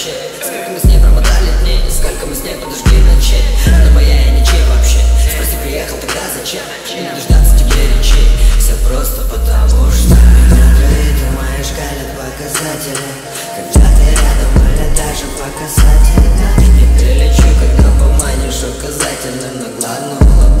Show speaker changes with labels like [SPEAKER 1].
[SPEAKER 1] Сколько мы с ней промотали дней Сколько мы с ней подожгли ночей? Она моя и ничей вообще. Спроси, приехал тогда зачем? Не дождаться тебе речей. Все просто потому что Много и моя калят показатели. Когда ты рядом или даже показатели. Не прилечу, когда поманишь указательным Но главное улыбайся,